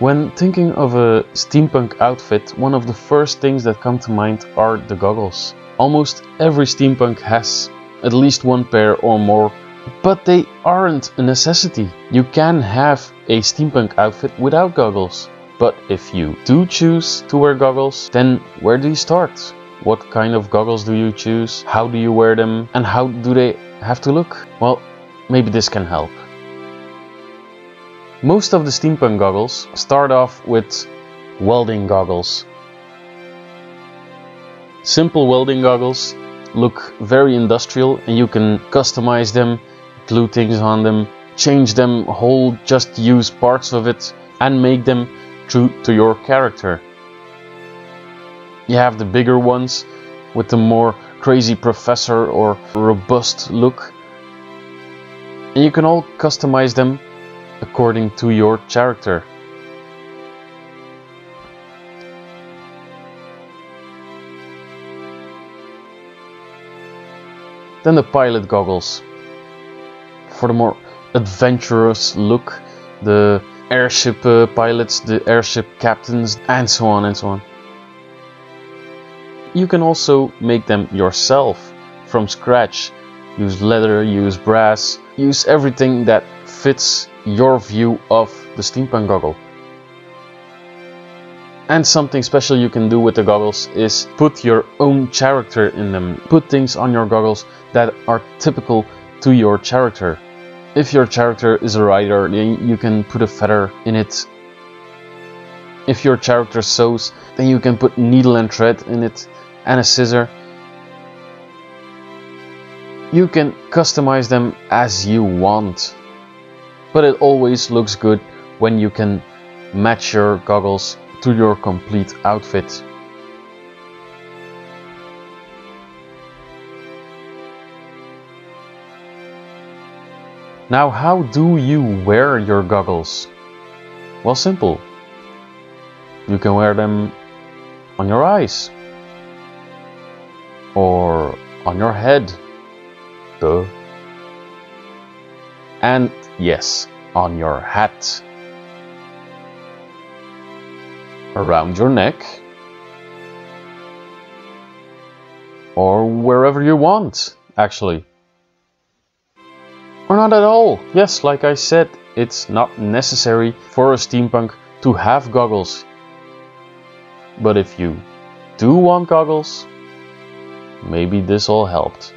When thinking of a steampunk outfit, one of the first things that come to mind are the goggles. Almost every steampunk has at least one pair or more, but they aren't a necessity. You can have a steampunk outfit without goggles. But if you do choose to wear goggles, then where do you start? What kind of goggles do you choose? How do you wear them? And how do they have to look? Well, maybe this can help. Most of the steampunk goggles start off with welding goggles. Simple welding goggles look very industrial and you can customize them, glue things on them, change them whole, just use parts of it and make them true to your character. You have the bigger ones with the more crazy professor or robust look. And you can all customize them according to your character. Then the pilot goggles. For the more adventurous look, the airship uh, pilots, the airship captains, and so on and so on. You can also make them yourself from scratch. Use leather, use brass, use everything that fits your view of the steampunk goggle. And something special you can do with the goggles is put your own character in them. Put things on your goggles that are typical to your character. If your character is a rider, then you can put a feather in it. If your character sews, then you can put needle and thread in it and a scissor. You can customize them as you want but it always looks good when you can match your goggles to your complete outfit. Now how do you wear your goggles? Well simple. You can wear them on your eyes or on your head. Duh. And Yes, on your hat. Around your neck. Or wherever you want, actually. Or not at all. Yes, like I said, it's not necessary for a steampunk to have goggles. But if you do want goggles, maybe this all helped.